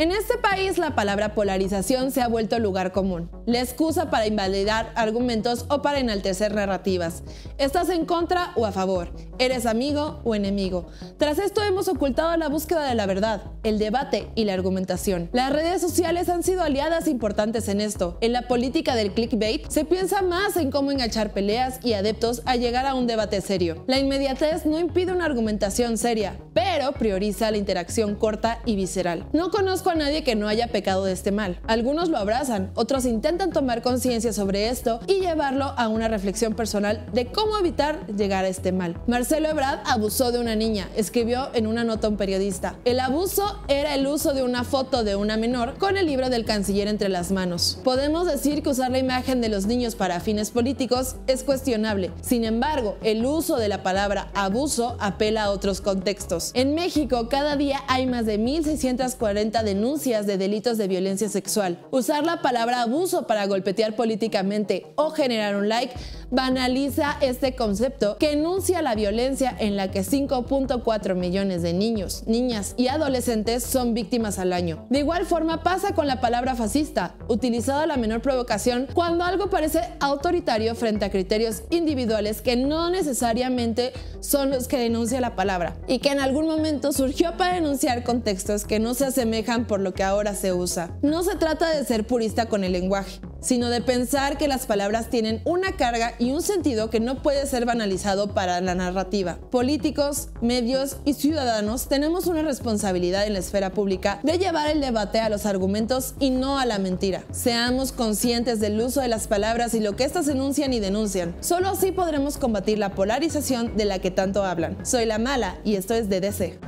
En este país la palabra polarización se ha vuelto lugar común, la excusa para invalidar argumentos o para enaltecer narrativas. ¿Estás en contra o a favor? ¿Eres amigo o enemigo? Tras esto hemos ocultado la búsqueda de la verdad, el debate y la argumentación. Las redes sociales han sido aliadas importantes en esto. En la política del clickbait se piensa más en cómo enganchar peleas y adeptos a llegar a un debate serio. La inmediatez no impide una argumentación seria, pero prioriza la interacción corta y visceral. No conozco a nadie que no haya pecado de este mal. Algunos lo abrazan, otros intentan tomar conciencia sobre esto y llevarlo a una reflexión personal de cómo evitar llegar a este mal. Marcelo Ebrard abusó de una niña, escribió en una nota un periodista. El abuso era el uso de una foto de una menor con el libro del canciller entre las manos. Podemos decir que usar la imagen de los niños para fines políticos es cuestionable. Sin embargo, el uso de la palabra abuso apela a otros contextos. En México, cada día hay más de 1.640 denuncias de delitos de violencia sexual. Usar la palabra abuso para golpetear políticamente o generar un like banaliza este concepto que enuncia la violencia en la que 5.4 millones de niños, niñas y adolescentes son víctimas al año. De igual forma pasa con la palabra fascista, utilizada a la menor provocación cuando algo parece autoritario frente a criterios individuales que no necesariamente son los que denuncia la palabra y que en algún momento surgió para denunciar contextos que no se asemejan por lo que ahora se usa. No se trata de ser purista con el lenguaje, sino de pensar que las palabras tienen una carga y un sentido que no puede ser banalizado para la narrativa. Políticos, medios y ciudadanos tenemos una responsabilidad en la esfera pública de llevar el debate a los argumentos y no a la mentira. Seamos conscientes del uso de las palabras y lo que éstas enuncian y denuncian. Solo así podremos combatir la polarización de la que tanto hablan. Soy la mala y esto es de DC.